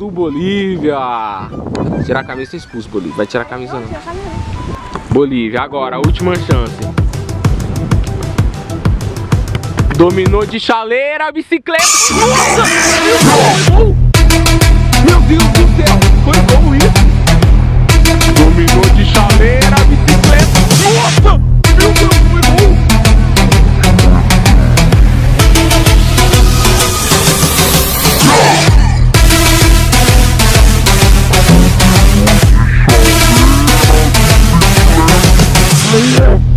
do Bolívia. Tirar a camisa, expulso, Bolívia. Vai tirar a camisa não. Bolívia, agora, a última chance. Dominou de chaleira a bicicleta. Nossa! Leah.